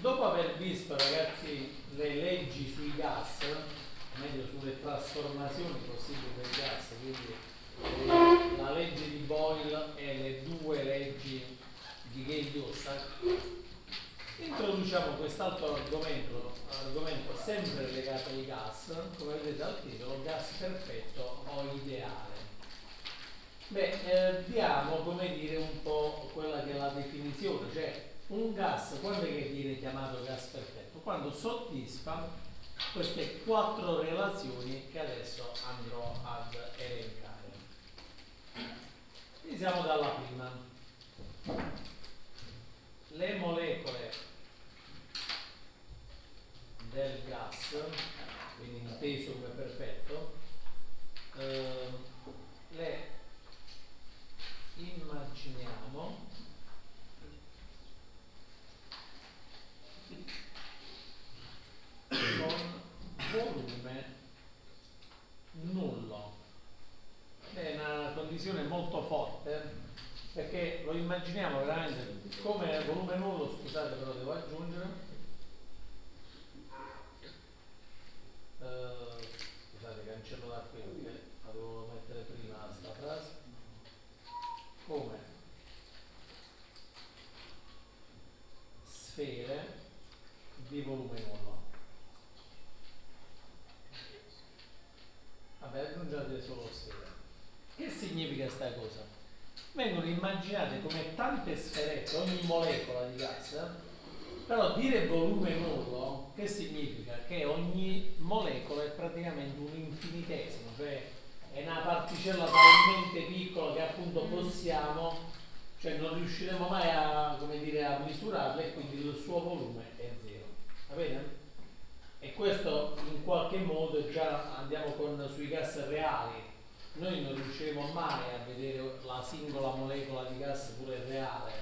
dopo aver visto ragazzi le leggi sui gas, meglio sulle trasformazioni possibili del gas, quindi eh, la legge di Boyle e le due leggi di Gay-Lussac, introduciamo quest'altro argomento, argomento sempre legato ai gas, come vedete dal titolo, gas perfetto o ideale. Beh, eh, diamo come dire un po' quella che è la definizione, cioè un gas quando è che viene chiamato gas perfetto? Quando soddisfa queste quattro relazioni che adesso andrò ad elencare. Iniziamo dalla prima. Le molecole del gas, quindi inteso come perfetto, eh, le immaginiamo con volume nullo. È una condizione molto forte perché lo immaginiamo veramente come volume nullo, scusate però devo aggiungere, uh, scusate cancello da qui perché la dovevo mettere prima questa frase, come sfere di volume nullo. Vabbè, aggiungete solo sfere. Che significa questa cosa? Vengono immaginate come tante sferette, ogni molecola di gas, però dire volume nullo, che significa? Che ogni molecola è praticamente un infinitesimo, cioè è una particella talmente piccola che appunto possiamo, cioè non riusciremo mai a, dire, a misurarla e quindi il suo volume è zero. Va bene? E questo in qualche modo già andiamo con sui gas reali. Noi non riusciremo mai a vedere la singola molecola di gas pure reale,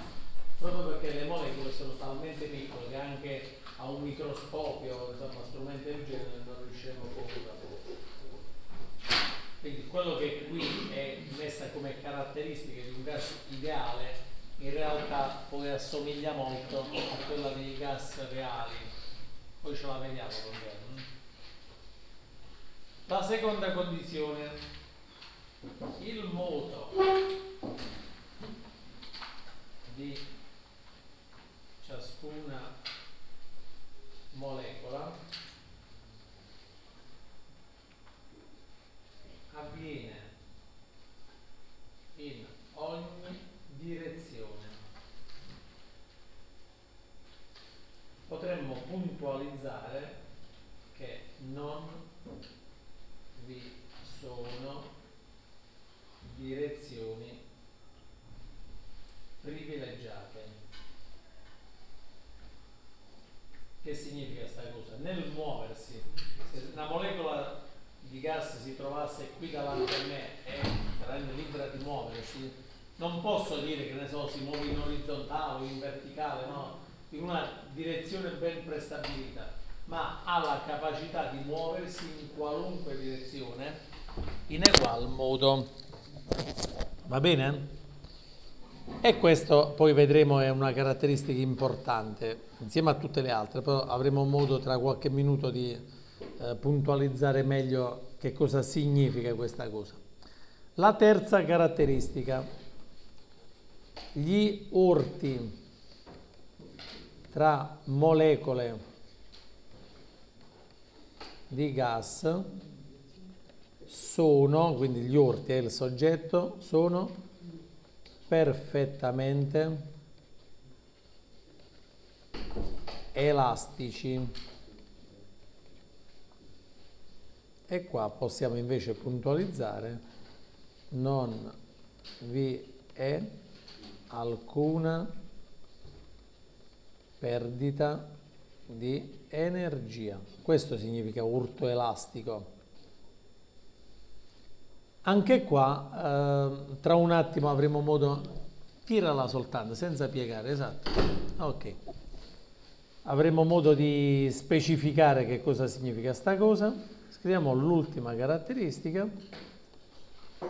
proprio perché le molecole sono talmente piccole che anche a un microscopio, insomma, strumenti del genere non riusciremo proprio a vedere. Quindi quello che qui è messa come caratteristiche di un gas ideale in realtà poi assomiglia molto a quella dei gas reali poi ce la vediamo con te. La seconda condizione, il moto di ciascuna molecola avviene in ogni direzione. potremmo puntualizzare che non vi sono direzioni privilegiate. Che significa questa cosa? Nel muoversi, se una molecola di gas si trovasse qui davanti a me e rende libera di muoversi, non posso dire che ne so, si muove in orizzontale o in verticale, no? in una direzione ben prestabilita, ma ha la capacità di muoversi in qualunque direzione in egual modo. Va bene? E questo poi vedremo è una caratteristica importante, insieme a tutte le altre, però avremo modo tra qualche minuto di eh, puntualizzare meglio che cosa significa questa cosa. La terza caratteristica, gli urti tra molecole di gas sono, quindi gli urti e il soggetto, sono perfettamente elastici. E qua possiamo invece puntualizzare non vi è alcuna perdita di energia. Questo significa urto elastico. Anche qua, eh, tra un attimo avremo modo... Tirala soltanto, senza piegare, esatto. Ok. Avremo modo di specificare che cosa significa sta cosa. Scriviamo l'ultima caratteristica.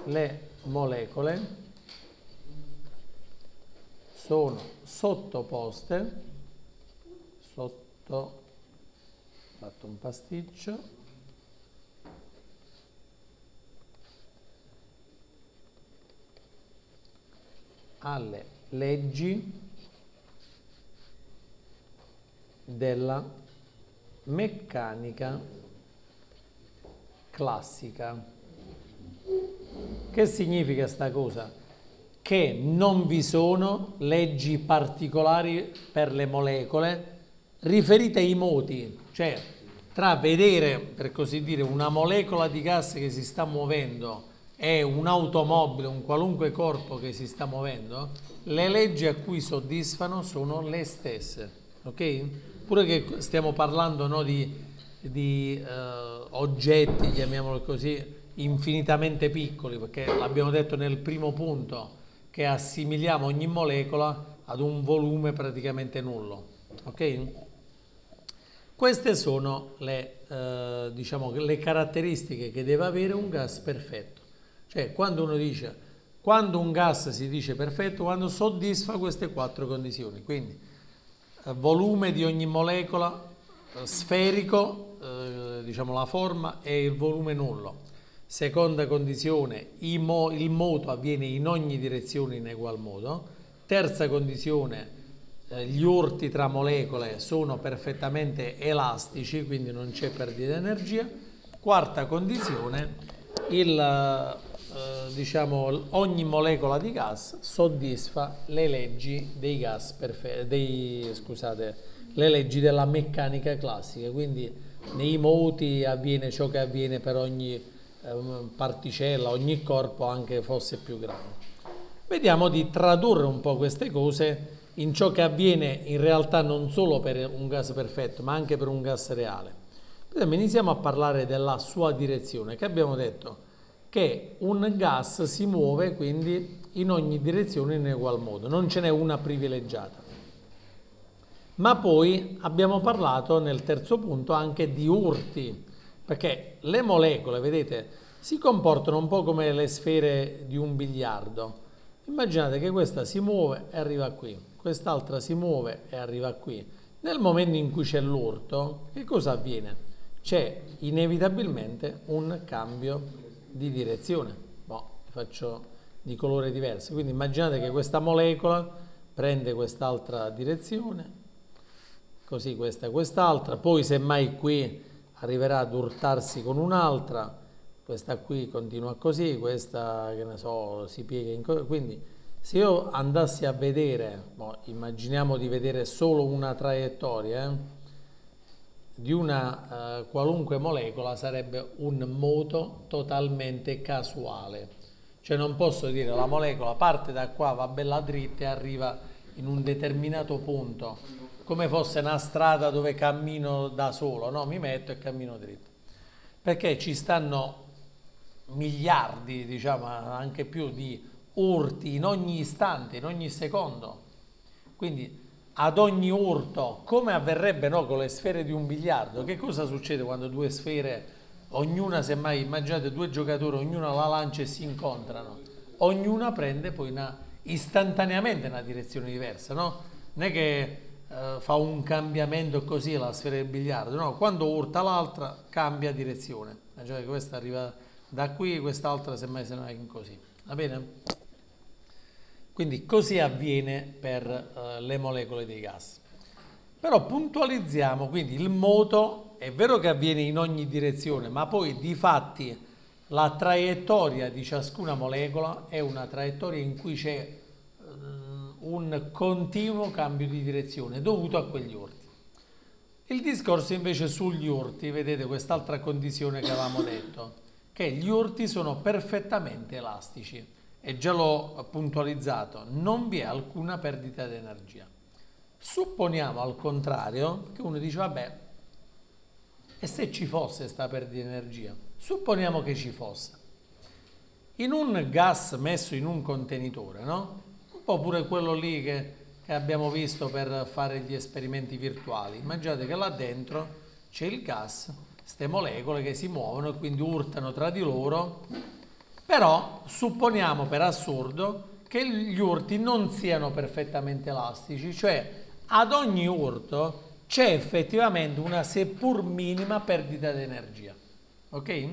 Le molecole sono sottoposte sotto fatto un pasticcio alle leggi della meccanica classica. Che significa sta cosa? Che non vi sono leggi particolari per le molecole riferite ai moti, cioè tra vedere, per così dire, una molecola di gas che si sta muovendo e un'automobile, un qualunque corpo che si sta muovendo, le leggi a cui soddisfano sono le stesse, ok? Pure che stiamo parlando no, di, di uh, oggetti, chiamiamolo così, infinitamente piccoli, perché l'abbiamo detto nel primo punto, che assimiliamo ogni molecola ad un volume praticamente nullo, ok? Queste sono le, eh, diciamo, le caratteristiche che deve avere un gas perfetto. Cioè, quando uno dice, quando un gas si dice perfetto, quando soddisfa queste quattro condizioni. Quindi, eh, volume di ogni molecola, eh, sferico, eh, diciamo la forma, e il volume nullo. Seconda condizione, il moto avviene in ogni direzione in egual modo. Terza condizione, eh, gli urti tra molecole sono perfettamente elastici, quindi non c'è perdita di energia. Quarta condizione, il, eh, diciamo, ogni molecola di gas soddisfa le leggi gas dei, scusate, le leggi della meccanica classica, quindi nei moti avviene ciò che avviene per ogni particella, ogni corpo, anche fosse più grande. Vediamo di tradurre un po' queste cose in ciò che avviene in realtà non solo per un gas perfetto, ma anche per un gas reale. iniziamo a parlare della sua direzione, che abbiamo detto che un gas si muove quindi in ogni direzione in egual modo, non ce n'è una privilegiata. Ma poi abbiamo parlato nel terzo punto anche di urti, perché le molecole, vedete, si comportano un po' come le sfere di un biliardo. Immaginate che questa si muove e arriva qui quest'altra si muove e arriva qui. Nel momento in cui c'è l'urto, che cosa avviene? C'è inevitabilmente un cambio di direzione. Boh, faccio di colore diverso. Quindi immaginate che questa molecola prende quest'altra direzione, così questa e quest'altra, poi semmai qui arriverà ad urtarsi con un'altra, questa qui continua così, questa che ne so si piega in così, quindi se io andassi a vedere, boh, immaginiamo di vedere solo una traiettoria eh, di una eh, qualunque molecola, sarebbe un moto totalmente casuale. Cioè non posso dire la molecola parte da qua, va bella dritta e arriva in un determinato punto, come fosse una strada dove cammino da solo, no? Mi metto e cammino dritto. Perché ci stanno miliardi, diciamo anche più di urti in ogni istante, in ogni secondo. Quindi ad ogni urto, come avverrebbe no, con le sfere di un biliardo, che cosa succede quando due sfere, ognuna semmai, immaginate due giocatori, ognuna la lancia e si incontrano, ognuna prende poi una, istantaneamente una direzione diversa, no? Non è che eh, fa un cambiamento così la sfera del biliardo, no? Quando urta l'altra cambia direzione, che questa arriva da qui, quest'altra semmai se va in così, va bene? Quindi così avviene per uh, le molecole dei gas. Però puntualizziamo, quindi il moto è vero che avviene in ogni direzione, ma poi di fatti la traiettoria di ciascuna molecola è una traiettoria in cui c'è un continuo cambio di direzione dovuto a quegli urti. Il discorso invece sugli urti, vedete quest'altra condizione che avevamo detto, che gli urti sono perfettamente elastici e già l'ho puntualizzato, non vi è alcuna perdita di energia. Supponiamo al contrario che uno dice vabbè, e se ci fosse questa perdita di energia? Supponiamo che ci fosse. In un gas messo in un contenitore, no? Un po' pure quello lì che, che abbiamo visto per fare gli esperimenti virtuali. Immaginate che là dentro c'è il gas, queste molecole che si muovono e quindi urtano tra di loro però supponiamo per assurdo che gli urti non siano perfettamente elastici, cioè ad ogni urto c'è effettivamente una seppur minima perdita di energia. Ok?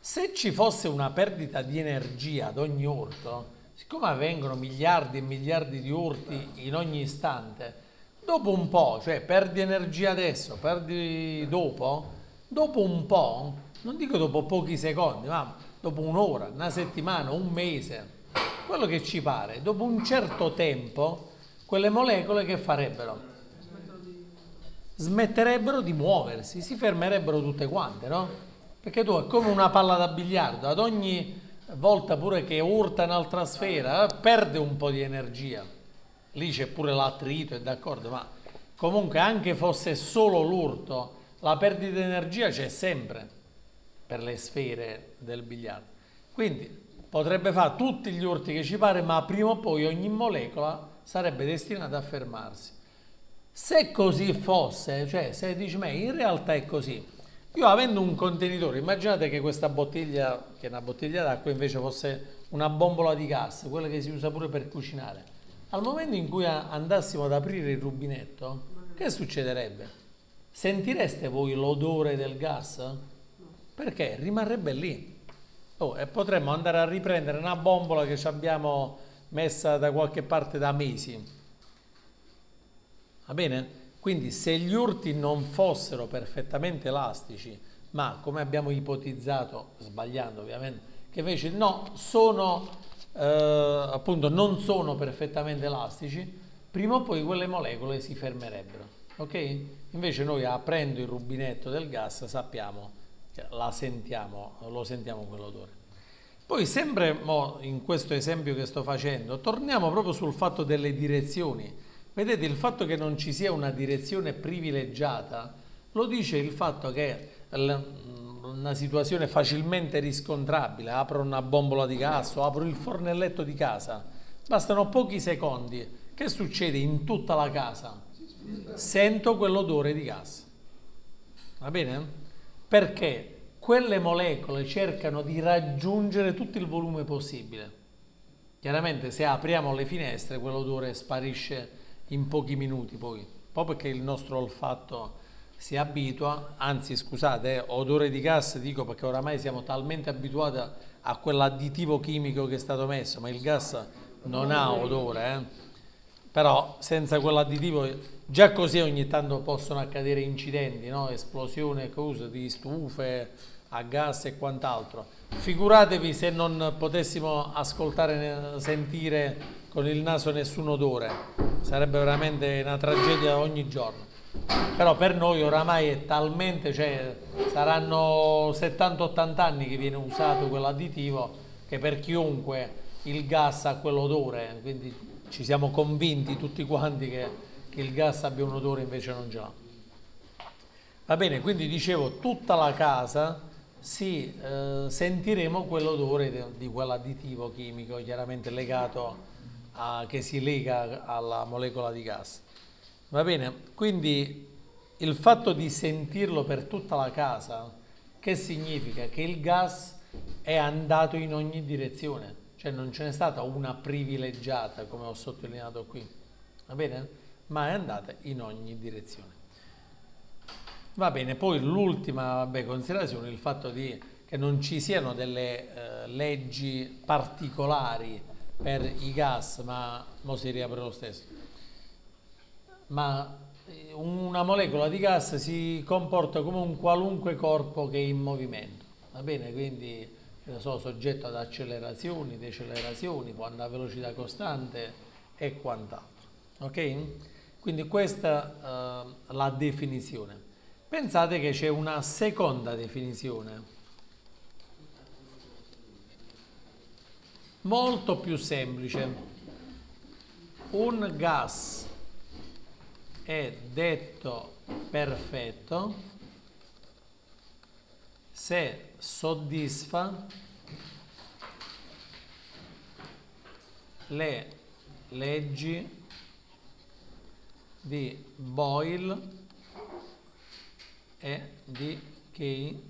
Se ci fosse una perdita di energia ad ogni urto, siccome avvengono miliardi e miliardi di urti in ogni istante, dopo un po', cioè perdi energia adesso, perdi dopo, dopo un po', non dico dopo pochi secondi, ma dopo un'ora, una settimana, un mese, quello che ci pare, dopo un certo tempo, quelle molecole che farebbero? Smetterebbero di muoversi, si fermerebbero tutte quante, no? Perché tu è come una palla da biliardo, ad ogni volta pure che urta un'altra sfera, perde un po' di energia. Lì c'è pure l'attrito, è d'accordo, ma comunque anche fosse solo l'urto, la perdita di energia c'è sempre per le sfere del biliardo. Quindi potrebbe fare tutti gli urti che ci pare, ma prima o poi ogni molecola sarebbe destinata a fermarsi. Se così fosse, cioè se dici, ma in realtà è così, io avendo un contenitore, immaginate che questa bottiglia, che è una bottiglia d'acqua, invece fosse una bombola di gas, quella che si usa pure per cucinare. Al momento in cui andassimo ad aprire il rubinetto, che succederebbe? Sentireste voi l'odore del gas? Perché rimarrebbe lì. Oh, e potremmo andare a riprendere una bombola che ci abbiamo messa da qualche parte da mesi. Va bene? Quindi se gli urti non fossero perfettamente elastici, ma come abbiamo ipotizzato, sbagliando ovviamente, che invece no, sono, eh, appunto, non sono perfettamente elastici, prima o poi quelle molecole si fermerebbero. Ok? Invece noi aprendo il rubinetto del gas sappiamo, sentiamo, lo sentiamo quell'odore. Poi sempre in questo esempio che sto facendo, torniamo proprio sul fatto delle direzioni Vedete, il fatto che non ci sia una direzione privilegiata lo dice il fatto che una situazione facilmente riscontrabile, apro una bombola di gas o apro il fornelletto di casa, bastano pochi secondi. Che succede in tutta la casa? Sento quell'odore di gas. Va bene? Perché quelle molecole cercano di raggiungere tutto il volume possibile. Chiaramente se apriamo le finestre quell'odore sparisce in pochi minuti poi, proprio perché il nostro olfatto si abitua, anzi scusate, eh, odore di gas dico perché oramai siamo talmente abituati a, quell'additivo chimico che è stato messo, ma il gas non ha odore, eh? però senza quell'additivo già così ogni tanto possono accadere incidenti, no? esplosioni cose di stufe a gas e quant'altro. Figuratevi se non potessimo ascoltare, sentire con il naso nessun odore, sarebbe veramente una tragedia ogni giorno. Però per noi oramai è talmente, cioè saranno 70-80 anni che viene usato quell'additivo che per chiunque il gas ha quell'odore, quindi ci siamo convinti tutti quanti che, che il gas abbia un odore invece non ce l'ha. Va bene, quindi dicevo tutta la casa sì, eh, sentiremo quell'odore di, di quell'additivo chimico chiaramente legato a, che si lega alla molecola di gas. Va bene? Quindi il fatto di sentirlo per tutta la casa, che significa? Che il gas è andato in ogni direzione, cioè non ce n'è stata una privilegiata, come ho sottolineato qui, va bene? Ma è andata in ogni direzione. Va bene, poi l'ultima considerazione, il fatto di, che non ci siano delle eh, leggi particolari per i gas, ma mo si riapre lo stesso. Ma eh, una molecola di gas si comporta come un qualunque corpo che è in movimento, va bene? Quindi so, soggetto ad accelerazioni, decelerazioni, può andare a velocità costante e quant'altro. Ok? Quindi questa è uh, la definizione. Pensate che c'è una seconda definizione molto più semplice. Un gas è detto perfetto se soddisfa le leggi di Boyle e di Kay-Lussac.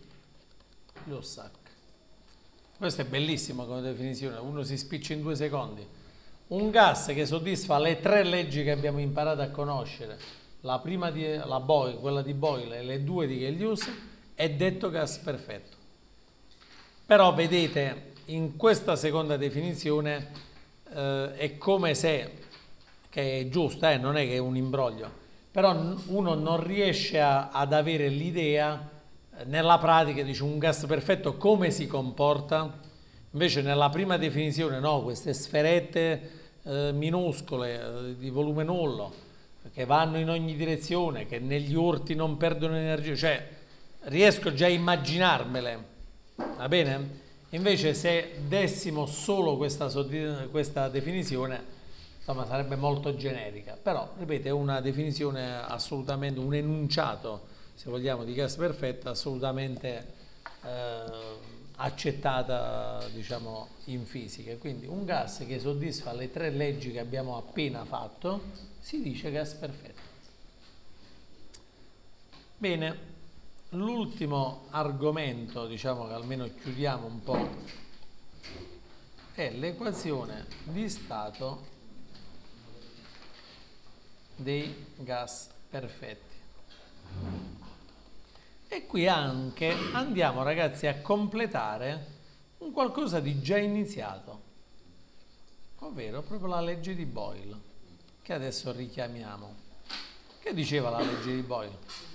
Questa è bellissima come definizione, uno si spiccia in due secondi. Un gas che soddisfa le tre leggi che abbiamo imparato a conoscere, la prima di, la Boyle, quella di Boyle e le due di Gellius, è detto gas perfetto. Però vedete, in questa seconda definizione eh, è come se, che è giusta, eh, non è che è un imbroglio, però uno non riesce a, ad avere l'idea eh, nella pratica, dice un gas perfetto come si comporta, invece nella prima definizione no, queste sferette eh, minuscole eh, di volume nullo che vanno in ogni direzione, che negli urti non perdono energia, cioè riesco già a immaginarmele, va bene? Invece se dessimo solo questa, questa definizione, insomma sarebbe molto generica, però ripeto è una definizione assolutamente, un enunciato, se vogliamo, di gas perfetta assolutamente eh, accettata diciamo, in fisica. Quindi un gas che soddisfa le tre leggi che abbiamo appena fatto si dice gas perfetto. Bene, L'ultimo argomento, diciamo che almeno chiudiamo un po', è l'equazione di stato dei gas perfetti. E qui anche andiamo ragazzi a completare un qualcosa di già iniziato, ovvero proprio la legge di Boyle, che adesso richiamiamo. Che diceva la legge di Boyle?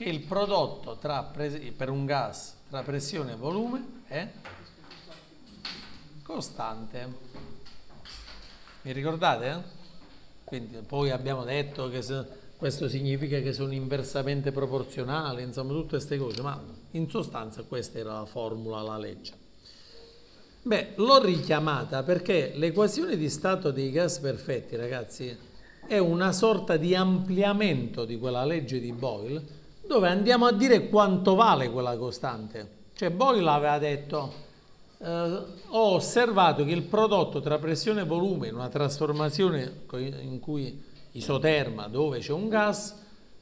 che il prodotto per un gas tra pressione e volume è costante. Mi ricordate? Quindi poi abbiamo detto che se, questo significa che sono inversamente proporzionali, insomma tutte queste cose, ma in sostanza questa era la formula, la legge. Beh, l'ho richiamata perché l'equazione di stato dei gas perfetti, ragazzi, è una sorta di ampliamento di quella legge di Boyle dove andiamo a dire quanto vale quella costante. Cioè Boyle aveva detto, eh, ho osservato che il prodotto tra pressione e volume in una trasformazione in cui isoterma, dove c'è un gas,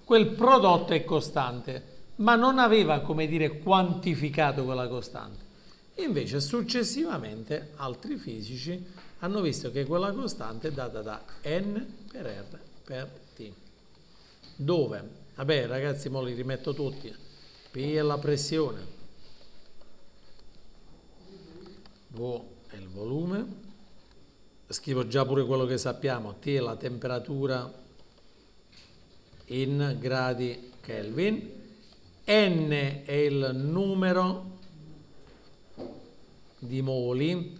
quel prodotto è costante, ma non aveva, come dire, quantificato quella costante. Invece successivamente altri fisici hanno visto che quella costante è data da n per r per t, dove Vabbè ragazzi, mo li rimetto tutti. P è la pressione. È il volume. Scrivo già pure quello che sappiamo. T è la temperatura in gradi Kelvin. N è il numero di moli.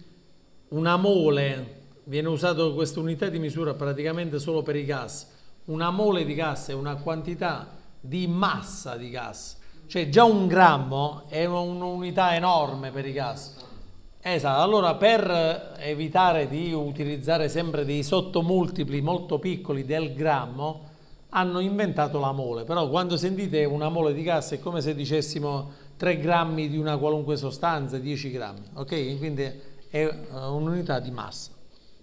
Una mole viene usata questa unità di misura praticamente solo per i gas una mole di gas è una quantità di massa di gas, cioè già un grammo è un'unità enorme per i gas. Esatto, allora per evitare di utilizzare sempre dei sottomultipli molto piccoli del grammo, hanno inventato la mole, però quando sentite una mole di gas è come se dicessimo 3 grammi di una qualunque sostanza, 10 grammi, ok? Quindi è eh, un'unità di massa,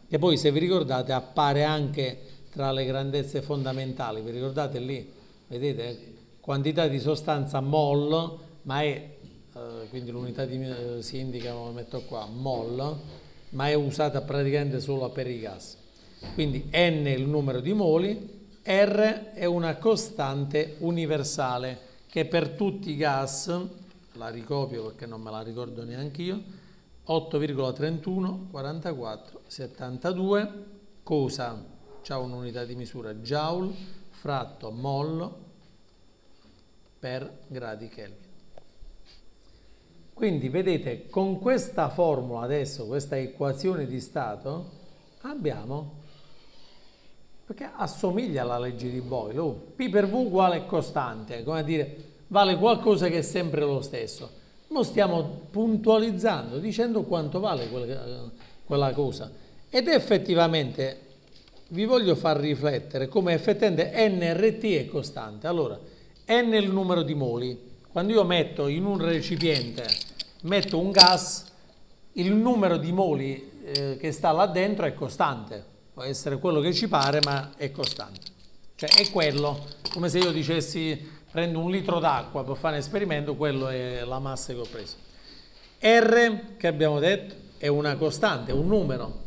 che poi se vi ricordate appare anche tra le grandezze fondamentali, vi ricordate lì? Vedete? Quantità di sostanza mol, ma è, eh, quindi l'unità di, eh, si indica, lo metto qua, mol, ma è usata praticamente solo per i gas. Quindi n è il numero di moli, R è una costante universale che per tutti i gas, la ricopio perché non me la ricordo neanche io, 8,31, 44, 72, cosa? ha un'unità di misura joule fratto mol per gradi Kelvin. Quindi vedete con questa formula adesso, questa equazione di stato, abbiamo, perché assomiglia alla legge di Boyle, oh, P per V uguale costante, come a dire, vale qualcosa che è sempre lo stesso. Noi stiamo puntualizzando, dicendo quanto vale quella, quella cosa. Ed effettivamente vi voglio far riflettere come effettivamente NRT è costante. Allora, N è il numero di moli. Quando io metto in un recipiente, metto un gas, il numero di moli eh, che sta là dentro è costante. Può essere quello che ci pare, ma è costante. Cioè è quello, come se io dicessi prendo un litro d'acqua per fare un esperimento, quello è la massa che ho preso. R, che abbiamo detto, è una costante, un numero.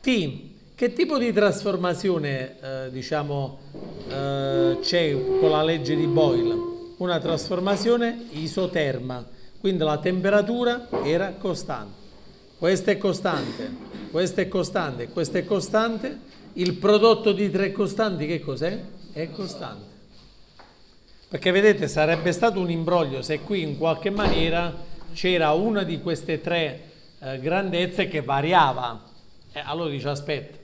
T che tipo di trasformazione, eh, diciamo, eh, c'è con la legge di Boyle una trasformazione isoterma, quindi la temperatura era costante. Questa è costante, questa è costante, questa è costante, il prodotto di tre costanti che cos'è? È costante. Perché vedete sarebbe stato un imbroglio se qui in qualche maniera c'era una di queste tre eh, grandezze che variava. Eh, allora dice aspetta,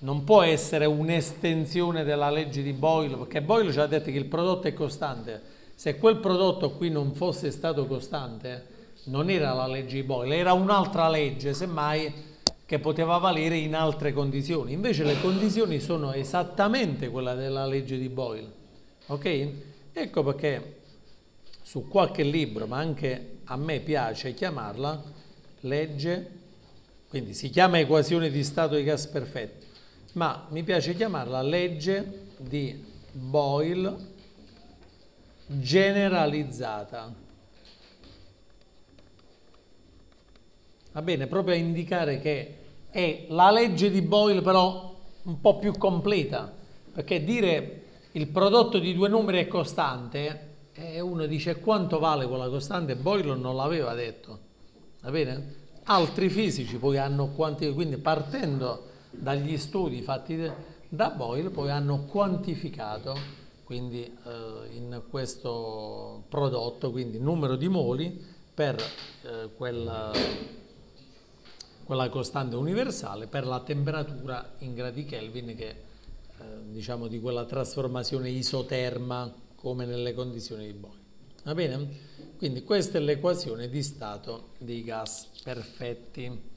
non può essere un'estensione della legge di Boyle, perché Boyle ci ha detto che il prodotto è costante se quel prodotto qui non fosse stato costante, non era la legge Boyle, era un'altra legge, semmai che poteva valere in altre condizioni. Invece le condizioni sono esattamente quelle della legge di Boyle. Ok? Ecco perché su qualche libro, ma anche a me piace chiamarla legge, quindi si chiama equazione di stato di gas perfetto, ma mi piace chiamarla legge di Boyle generalizzata. Va bene, proprio a indicare che è la legge di Boyle però un po' più completa, perché dire il prodotto di due numeri è costante, e uno dice quanto vale quella costante, Boyle non l'aveva detto, va bene? Altri fisici poi hanno quantificato, quindi partendo dagli studi fatti da Boyle, poi hanno quantificato quindi eh, in questo prodotto, quindi numero di moli per eh, quella, quella, costante universale per la temperatura in gradi Kelvin che eh, diciamo di quella trasformazione isoterma come nelle condizioni di Boyle. Va bene? Quindi questa è l'equazione di stato dei gas perfetti.